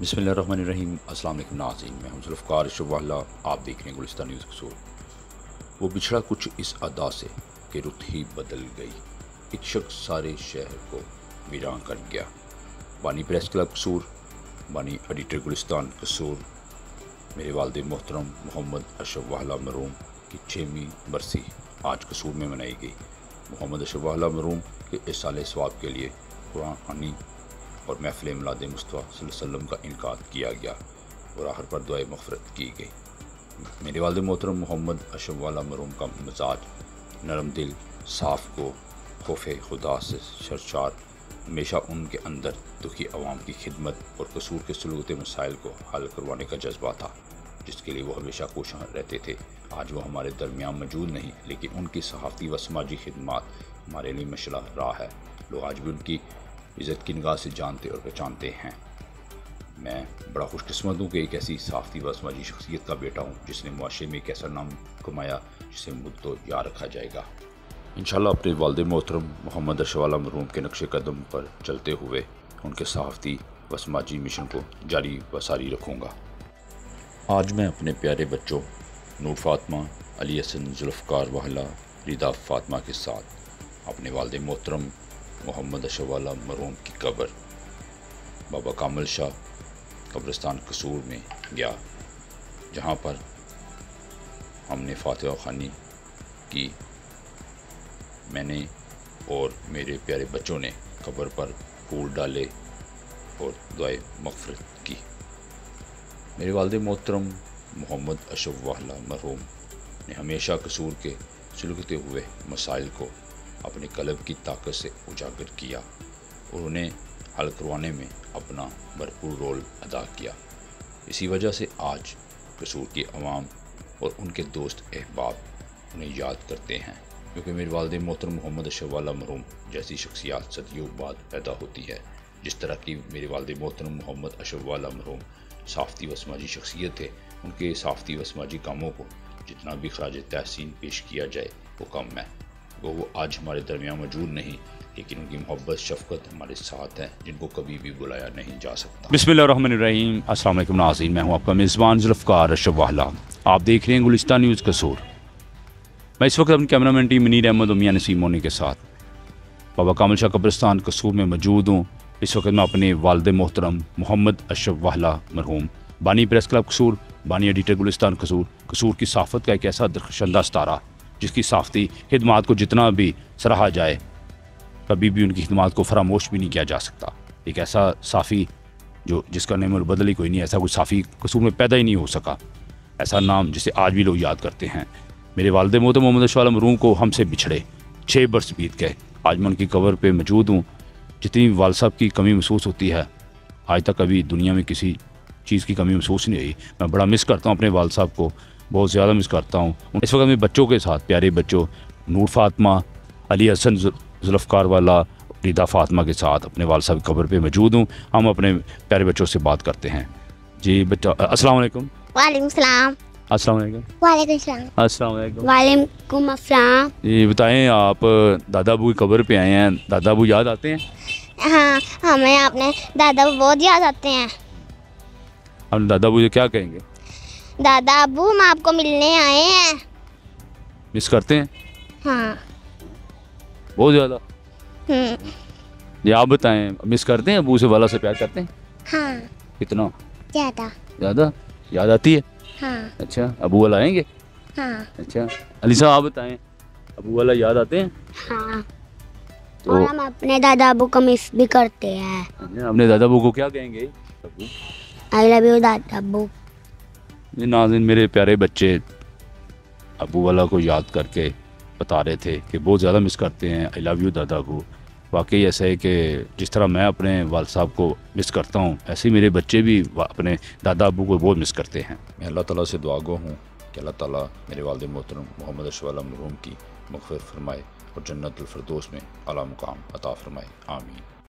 बसमीम असल नाजीन मैं हूँ जुल्फ़ार शवाला आप देख रहे हैं गुलिस्तान न्यूज़ कसूर वो बिछड़ा कुछ इस अदा से कि रुत ही बदल गई। एक शख्स सारे शहर को वीरान कर गया। बानी प्रेस क्लब कसूर बानी एडिटर गुलिस्तान कसूर मेरे वालद मोहतरम मोहम्मद अशरफ वाला मरूम की छवीं बरसी आज कसूर में मनाई गई। मोहम्मद अशरफ वाला मरूम के साल स्वाब के लिए कुरानी और महफिल मिलाद मुस्तफ़ा का इनका किया गया और आखिर पर दुआ मफ़रत की गई। मेरे वालद मोहतरम मोहम्मद अशम वाला मरूम का मजाज नरम दिल, साफ़ को खौफ खुदा से शरशार हमेशा उनके अंदर दुखी आवाम की खिदमत और कसूर के सलूत मसाइल को हल करवाने का जज्बा था, जिसके लिए वो हमेशा खुश रहते थे। आज वो हमारे दरमियान मौजूद नहीं, लेकिन उनकी सहाफ़ती व समाजी खदमात हमारे लिए मशला रहा है। लोग आज भी उनकी इज़्ज़त की निगाह से जानते और पहचानते हैं। मैं बड़ा खुशकस्मत हूँ कि एक ऐसी साफ़ी व समाजी शख्सियत का बेटा हूँ, जिसने मुआरे में एक ऐसा नाम कमाया जिसे मुझ तो याद रखा जाएगा। इन शाला अपने वालद मोहतरम मोहम्मद अशवाला मरूम के नक्श कदम पर चलते हुए उनके सहाफ़ती व समाजी मिशन को जारी व सारी रखूँगा। आज मैं अपने प्यारे बच्चों, नूर फातमा, अली हसन जुल्फ़ार वाला रिदा फातमा के साथ अपने वालद मोहतरम मोहम्मद अशवाला मरूम की कब्र। बाबा कामल शाह कब्रस्तान कसूर में गया, जहाँ पर हमने फातह खानी की। मैंने और मेरे प्यारे बच्चों ने कब्र पर फूल डाले और दुआए मफरत की। मेरे वालद मोहतरम, मोहम्मद अशफ वाला मरहूम ने हमेशा कसूर के सुलगते हुए मसाइल को अपने कलब की ताकत से उजागर किया। और उन्हें हल करवाने में अपना भरपूर रोल अदा किया। इसी वजह से आज कसूर की आवाम और उनके दोस्त अहबाब उन्हें याद करते हैं। क्योंकि मेरे वालद मोहतर मोहम्मद अशवाला मरूम जैसी शख्सियात सदियों बाद पैदा होती है। जिस तरह की मेरे वालद मोहतरम मोहम्मद अशवाला मरूम साफ़ती व समाजी शख्सियत थे, उनके साफ़ती व समाजी कामों को जितना भी खराज तहसीन पेश किया जाए, वो कम है। वो वो आज हमारे दरमियान मौजूद नहीं, लेकिन उनकी मोहब्बत, शफकत हमारे साथ है, जिनको कभी भी बुलाया नहीं जा सकता। अस्सलाम वालेकुम नाज़रीन, मैं हूँ आपका मेज़बान जुल्फ़ार वाला आप देख रहे हैं गुलिस्तान न्यूज़ कसूर मैं इस वक्त अपनी कैमरामैन टीम मनीर अहमद उमिया नसीम मोनी के साथ। बाबा कामल शाह कब्रस्तान कसूर में मौजूद हूँ। इस वक्त मैं अपने वालद मोहतरम मोहम्मद अशरफ वाला मरहूम। बानी प्रेस क्लब कसूर बानी एडिटर गुलिस्तान कसूर कसूर की साफ़त का एक ऐसा दरखशंदा तारा। जिसकी साफ़ती खदमात को जितना भी सराहा जाए, कभी भी उनकी खदमात को फरामोश भी नहीं किया जा सकता। एक ऐसा साफ़ी जो जिसका नेम बदल ही कोई नहीं, ऐसा कोई साफ़ी कसूर में पैदा ही नहीं हो सका। ऐसा नाम जिसे आज भी लोग याद करते हैं। मेरे वालद मोहत मोहम्मद अशवाल मरूम को हमसे बिछड़े छः बरस बीत गए। आज मैं उनकी कबर पर मौजूद हूँ। जितनी वाल साहब की कमी महसूस होती है, आज तक अभी दुनिया में किसी चीज़ की कमी महसूस नहीं हुई। मैं बड़ा मिस करता हूँ अपने वाल साहब को। बहुत ज़्यादा मिस करता हूँ। इस वक्त मैं बच्चों के साथ प्यारे बच्चों नूर फातमा अली हसन जुल्फ़ार वाला रिदा फातमा के साथ अपने वाल साहब कब्र पे मौजूद हूँ। हम अपने प्यारे बच्चों से बात करते हैं। जी बच्चा अस्सलाम वालेकुम। वालेकुम सलाम। अस्सलाम वालेकुम। वालेकुम सलाम। अस्सलाम वालेकुम। वालेकुम अस्सलाम। जी बताएँ आप दादा अबू की कब्र पे आए हैं। दादा अबू याद आते हैं? हाँ हमें अपने दादा बहुत याद आते हैं। हम दादा अबू क्या कहेंगे? दादा अबू हम आपको मिलने आए हैं। मिस करते हैं? हाँ। बहुत ज़्यादा। हम्म, ये आप बताएँ मिस करते हैं अबू से वाला से प्यार करते हैं? हाँ। कितना? ज़्यादा। ज़्यादा? याद आती है? हाँ। अच्छा अबू वाला आएँगे? हाँ। अच्छा अली साहब आप बताएँ अबू वाला याद आते हैं? हाँ। तो और हम अपने दादा अबू को मिस भी करते हैं। अच्छा, अपने दादा अबू को क्या कहेंगे? आई लव यू दादा अबू। नाजिन मेरे प्यारे बच्चे अबू वाला को याद करके बता रहे थे कि बहुत ज़्यादा मिस करते हैं। आई लव यू दादा को। वाकई ऐसा है कि जिस तरह मैं अपने वाल साहब को मिस करता हूँ, ऐसे ही मेरे बच्चे भी अपने दादा अबू को बहुत मिस करते हैं। मैं अल्लाह ताला से दुआ गो हूँ कि अल्लाह ताला मेरे वालद मोहतरम मोहम्मद अशवाला मरूम की मगफर फरमाए और जन्नतफरदोस में अला मुकाम अता फरमाए। आमीन।